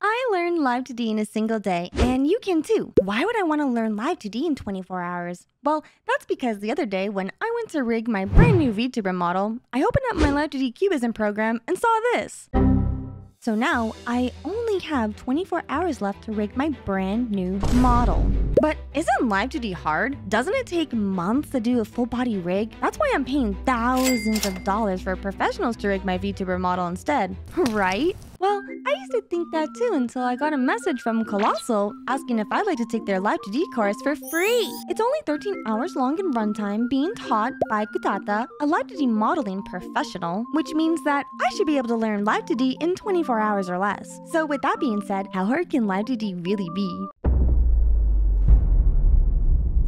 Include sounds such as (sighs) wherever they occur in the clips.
I learned Live 2D in a single day, and you can too. Why would I want to learn Live 2D in 24 hours? Well, that's because the other day when I went to rig my brand new VTuber model, I opened up my Live 2D Cubism program and saw this. So now I only have 24 hours left to rig my brand new model. But isn't Live 2D hard? Doesn't it take months to do a full body rig? That's why I'm paying thousands of dollars for professionals to rig my VTuber model instead, (laughs) right? Well, I used to think that too until I got a message from Coloso asking if I'd like to take their Live 2D course for free. It's only 13 hours long in runtime being taught by Kutata, a Live 2D modeling professional, which means that I should be able to learn Live 2D in 24 hours or less. So with that being said, how hard can Live 2D really be?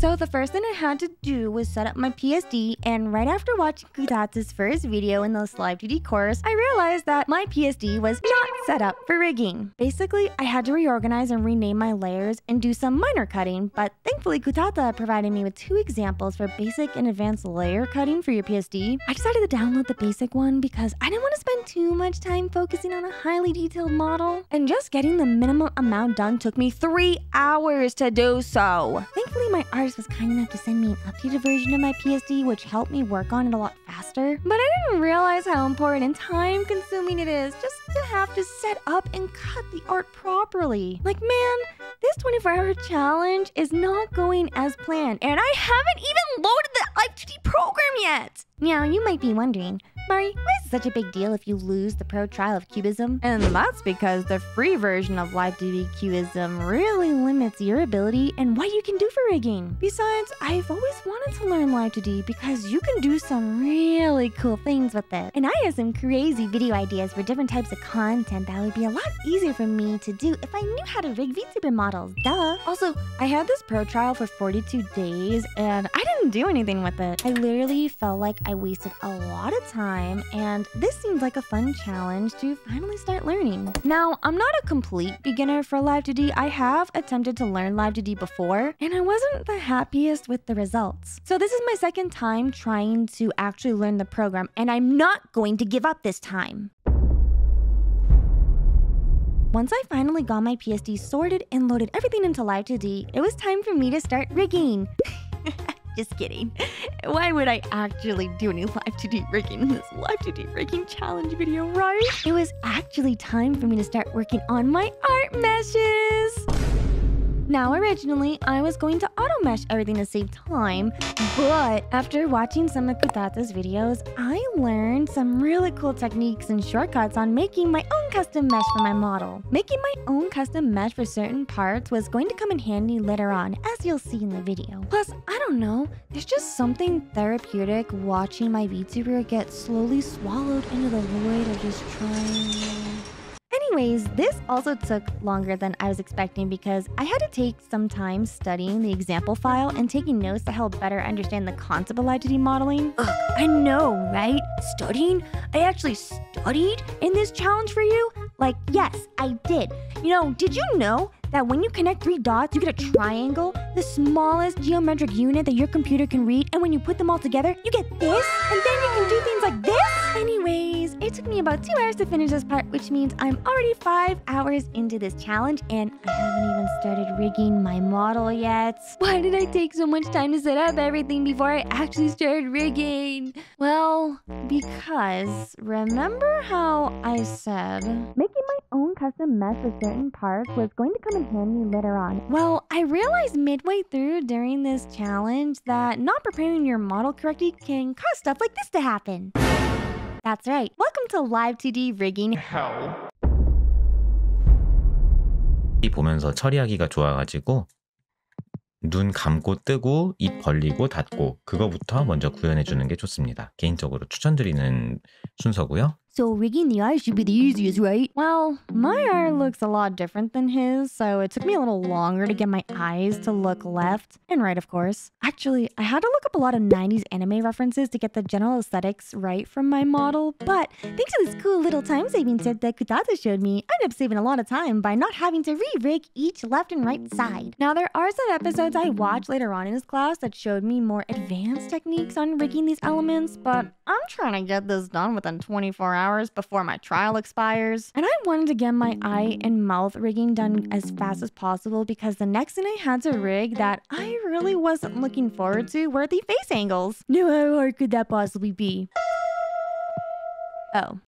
So the first thing I had to do was set up my PSD, and right after watching Kutata's first video in the Live 2D course, I realized that my PSD was not set up for rigging. Basically, I had to reorganize and rename my layers and do some minor cutting, but thankfully Kutata provided me with two examples for basic and advanced layer cutting for your PSD. I decided to download the basic one because I didn't want to spend too much time focusing on a highly detailed model, and just getting the minimum amount done took me three hours to do so. Thankfully, my artist was kind enough to send me an updated version of my PSD, which helped me work on it a lot faster. But I didn't realize how important and time consuming it is just to have to set up and cut the art properly. Like, man, this 24 hour challenge is not going as planned, and I haven't even loaded the Live 2D program yet. Now, you might be wondering, Mari, why is it such a big deal if you lose the pro trial of Cubism? And that's because the free version of Live 2D Cubism really limits your ability and what you can do for rigging. Besides, I've always wanted to learn Live 2D because you can do some really cool things with it. And I have some crazy video ideas for different types of content that would be a lot easier for me to do if I knew how to rig VTuber models. Duh. Also, I had this pro trial for 42 days and I didn't do anything with it. I literally felt like I wasted a lot of time, and this seemed like a fun challenge to finally start learning. Now, I'm not a complete beginner for Live 2D. I have attempted to learn Live 2D before, and I wasn't the happiest with the results. So this is my second time trying to actually learn the program, and I'm not going to give up this time. Once I finally got my PSD sorted and loaded everything into Live 2D, it was time for me to start rigging. (laughs) Just kidding. (laughs) Why would I actually do any Live 2D rigging in this Live 2D rigging challenge video, right? It was actually time for me to start working on my art meshes. Now, originally, I was going to auto mesh everything to save time, but after watching some of Kutata's videos, I learned some really cool techniques and shortcuts on making my own custom mesh for my model. Making my own custom mesh for certain parts was going to come in handy later on, as you'll see in the video. Plus, I don't know, there's just something therapeutic watching my VTuber get slowly swallowed into the void of just trying. Anyways, this also took longer than I was expecting because I had to take some time studying the example file and taking notes to help better understand the concept of 2D modeling. Ugh, I know, right? Studying? I actually studied in this challenge for you? Like, yes, I did. You know, did you know that when you connect three dots, you get a triangle, the smallest geometric unit that your computer can read, and when you put them all together, you get this, and then you can do things like this? Anyways, it took me about two hours to finish this part, which means I'm already five hours into this challenge, and I haven't even started rigging my model yet. (laughs) Why did I take so much time to set up everything before I actually started rigging? Well, because remember how I said making my own custom mesh for certain parts was going to come in handy later on. Well, I realized midway through during this challenge that not preparing your model correctly can cause stuff like this to happen. That's right. Welcome to Live 2D Rigging Hell. 보면서 처리하기가 좋아가지고 눈 감고 뜨고 입 벌리고 닫고 그거부터 먼저 구현해 주는 게 좋습니다. 개인적으로 추천드리는 순서고요. So rigging the eyes should be the easiest, right? Well, my eye looks a lot different than his, so it took me a little longer to get my eyes to look left and right, of course. Actually, I had to look up a lot of 90s anime references to get the general aesthetics right from my model, but thanks to this cool little time-saving tip that Kutata showed me, I ended up saving a lot of time by not having to re-rig each left and right side. Now, there are some episodes I watched later on in this class that showed me more advanced techniques on rigging these elements, but I'm trying to get this done within 24 hours hours before my trial expires. And I wanted to get my eye and mouth rigging done as fast as possible because the next thing I had to rig that I really wasn't looking forward to were the face angles. Now, how hard could that possibly be? Oh.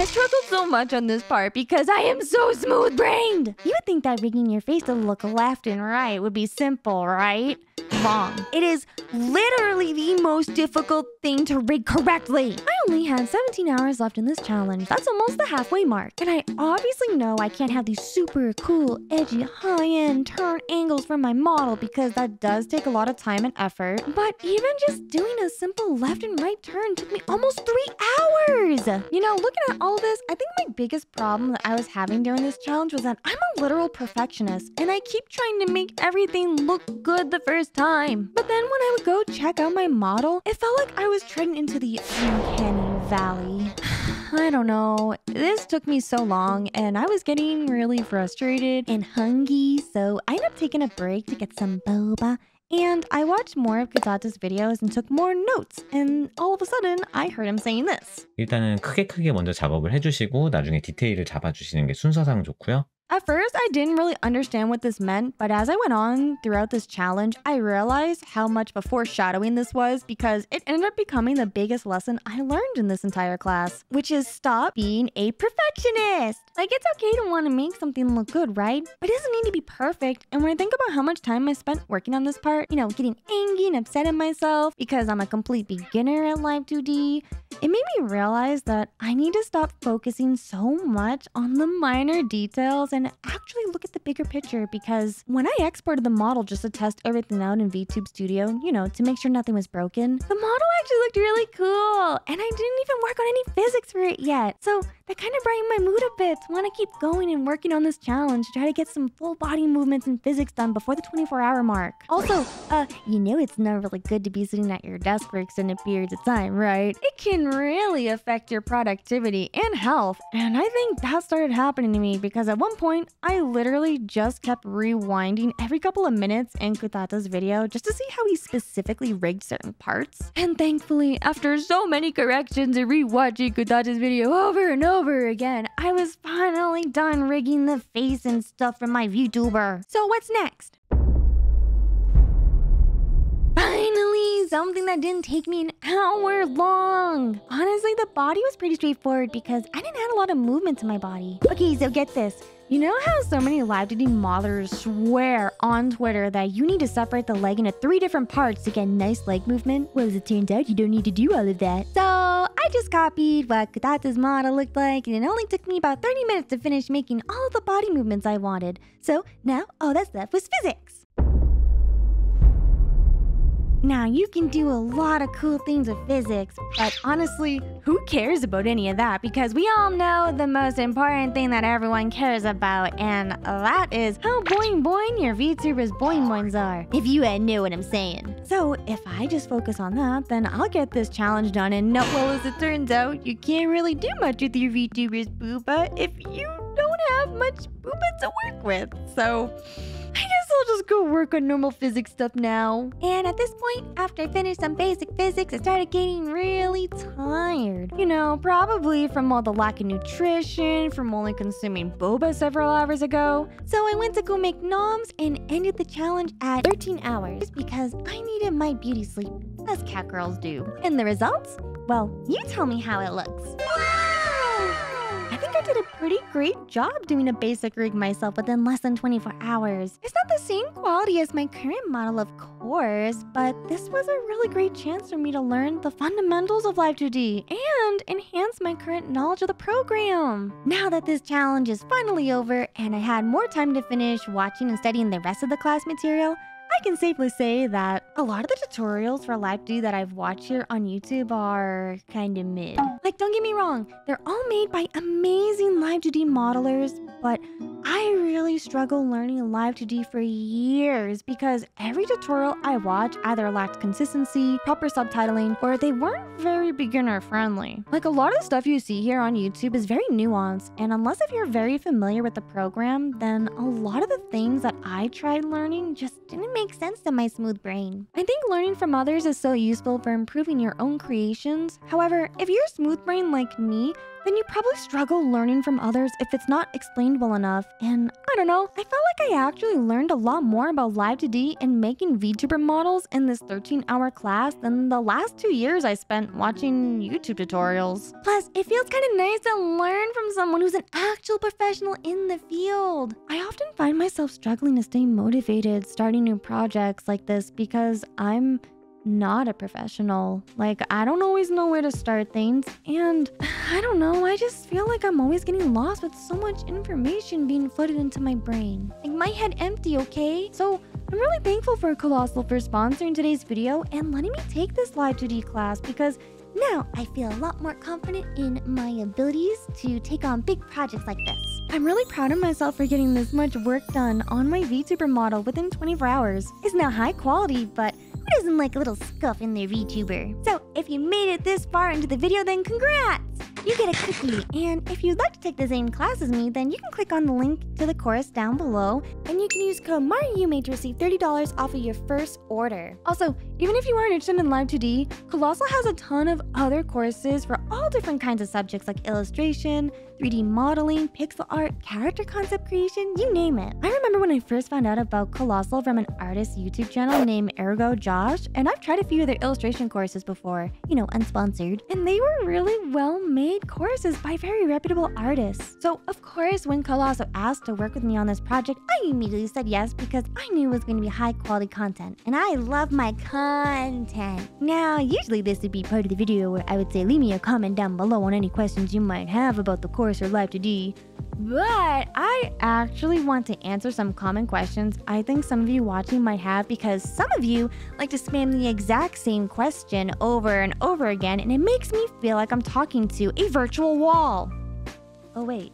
I struggled so much on this part because I am so smooth brained. You would think that rigging your face to look left and right would be simple, right? Wrong. It is literally the most difficult thing to rig correctly. I only had 17 hours left in this challenge. That's almost the halfway mark. And I obviously know I can't have these super cool, edgy, high-end turn angles from my model because that does take a lot of time and effort. But even just doing a simple left and right turn took me almost three hours. You know, looking at all this, I think my biggest problem that I was having during this challenge was that I'm a literal perfectionist and I keep trying to make everything look good the first time. But then when I would go check out my model, it felt like I was treading into the uncanny valley. I don't know. This took me so long and I was getting really frustrated and hungry, so I ended up taking a break to get some boba. And I watched more of Kutata's videos and took more notes. And all of a sudden, I heard him saying this. 일단은 크게 크게 먼저 작업을 해주시고 나중에 디테일을 잡아주시는 게 순서상 좋고요. At first, I didn't really understand what this meant, but as I went on throughout this challenge, I realized how much foreshadowing this was because it ended up becoming the biggest lesson I learned in this entire class, which is stop being a perfectionist. Like, it's okay to want to make something look good, right? But it doesn't need to be perfect. And when I think about how much time I spent working on this part, you know, getting angry and upset at myself because I'm a complete beginner at Live 2D, it made me realize that I need to stop focusing so much on the minor details and actually look at the bigger picture because when I exported the model just to test everything out in VTube Studio, you know, to make sure nothing was broken, the model actually looked really cool and I didn't even work on any physics for it yet. So that kind of brightened my mood a bit want to keep going and working on this challenge to try to get some full body movements and physics done before the 24 hour mark. Also, uh, you know it's not really good to be sitting at your desk for extended periods of time, right? It can really affect your productivity and health. And I think that started happening to me because at one point, I literally just kept rewinding every couple of minutes in Kutata's video just to see how he specifically rigged certain parts. And thankfully, after so many corrections and rewatching Kutata's video over and over again, I was finally done rigging the face and stuff from my VTuber. So what's next? Finally, something that didn't take me an hour long. Honestly, the body was pretty straightforward because I didn't add a lot of movement to my body. Okay, so get this. You know how so many Live 2D modelers swear on Twitter that you need to separate the leg into three different parts to get nice leg movement? Well, as it turns out, you don't need to do all of that. So I just copied what Kutata's model looked like, and it only took me about 30 minutes to finish making all the body movements I wanted. So now all that's left was physics. Now, you can do a lot of cool things with physics, but honestly, who cares about any of that? Because we all know the most important thing that everyone cares about, and that is how boing boing your VTubers boing boings are, if you know what I'm saying. So, if I just focus on that, then I'll get this challenge done, and no, well, as it turns out, you can't really do much with your VTubers booba if you don't have much booba to work with. So, I'll just go work on normal physics stuff now. And at this point, after I finished some basic physics, I started getting really tired. You know, probably from all the lack of nutrition, from only consuming boba several hours ago. So I went to go make noms and ended the challenge at 13 hours because I needed my beauty sleep, as cat girls do. And the results? Well, you tell me how it looks. I did a pretty great job doing a basic rig myself within less than 24 hours. It's not the same quality as my current model, of course, but this was a really great chance for me to learn the fundamentals of Live 2D and enhance my current knowledge of the program. Now that this challenge is finally over and I had more time to finish watching and studying the rest of the class material, I can safely say that a lot of the tutorials for 2D that I've watched here on YouTube are kind of mid. Like, don't get me wrong, they're all made by amazing Live 2D modelers, but I really struggled learning Live 2D for years because every tutorial I watched either lacked consistency, proper subtitling, or they weren't very beginner friendly. Like a lot of the stuff you see here on YouTube is very nuanced, and unless if you're very familiar with the program, then a lot of the things that I tried learning just didn't make sense to my smooth brain. I think learning from others is so useful for improving your own creations. However, if you're smooth brain like me, then you probably struggle learning from others if it's not explained well enough. And I don't know, I felt like I actually learned a lot more about Live 2D and making VTuber models in this 13 hour class than the last two years I spent watching YouTube tutorials. Plus, it feels kind of nice to learn from someone who's an actual professional in the field. I often find myself struggling to stay motivated starting new projects like this because I'm not a professional. Like, I don't always know where to start things. And (sighs) I don't know, I just feel like I'm always getting lost with so much information being flooded into my brain. Like, my head empty, okay? So, I'm really thankful for Coloso for sponsoring today's video and letting me take this Live 2D class because now I feel a lot more confident in my abilities to take on big projects like this. I'm really proud of myself for getting this much work done on my VTuber model within 24 hours. It's now high quality, but doesn't like a little scuff in their VTuber? So if you made it this far into the video, then congrats! You get a cookie, and if you'd like to take the same class as me, then you can click on the link to the course down below, and you can use code MariYume to receive $30 off of your first order. Also, even if you aren't interested in Live 2D, Coloso has a ton of other courses for all different kinds of subjects like illustration, 3D modeling, pixel art, character concept creation, you name it. I remember when I first found out about Coloso from an artist YouTube channel named Ergojosh, and I've tried a few of their illustration courses before, you know, unsponsored, and they were really well made courses by very reputable artists. So, of course, when Coloso asked to work with me on this project, I immediately said yes because I knew it was going to be high quality content, and I love my content. Now, usually this would be part of the video where I would say leave me a comment down below on any questions you might have about the course course or Live 2D. But I actually want to answer some common questions I think some of you watching might have because some of you like to spam the exact same question over and over again, and it makes me feel like I'm talking to a virtual wall. Oh, wait.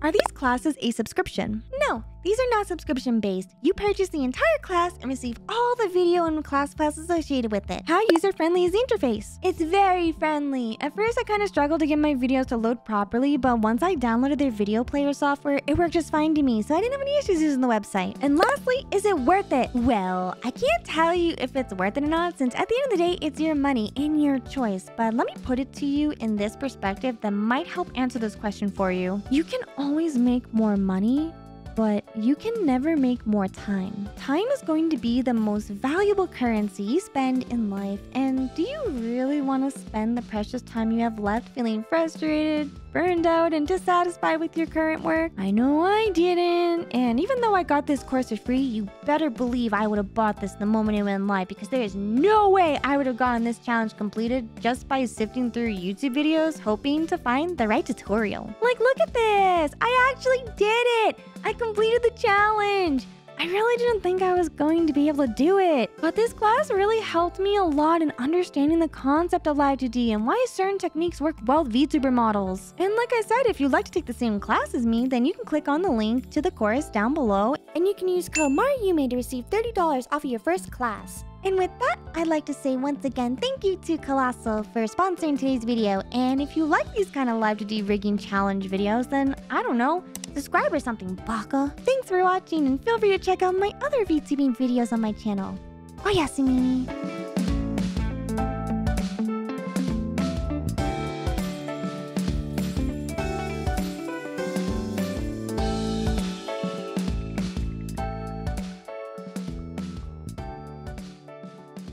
Are these classes a subscription? No, these are not subscription based. You purchase the entire class and receive all the video and class files associated with it. How user friendly is the interface? It's very friendly. At first, I kind of struggled to get my videos to load properly, but once I downloaded their video player software, it worked just fine to me, so I didn't have any issues using the website. And lastly, is it worth it? Well, I can't tell you if it's worth it or not, since at the end of the day, it's your money and your choice. But let me put it to you in this perspective that might help answer this question for you. You can always make more money but you can never make more time. Time is going to be the most valuable currency you spend in life, and do you really want to spend the precious time you have left feeling frustrated, burned out, and dissatisfied with your current work? I know I didn't, and even though I got this course for free, you better believe I would have bought this the moment it went live because there is no way I would have gotten this challenge completed just by sifting through YouTube videos hoping to find the right tutorial. Like, look at this! I actually did it! I completed the challenge! I really didn't think I was going to be able to do it. But this class really helped me a lot in understanding the concept of Live 2D and why certain techniques work well with VTuber models. And like I said, if you'd like to take the same class as me, then you can click on the link to the course down below and you can use code MariYume to receive $30 off of your first class. And with that, I'd like to say once again thank you to Coloso for sponsoring today's video. And if you like these kind of live 2D rigging challenge videos, then I don't know, subscribe or something, baka. Thanks for watching and feel free to check out my other VTubing videos on my channel. Oh yeah, Oyasumi!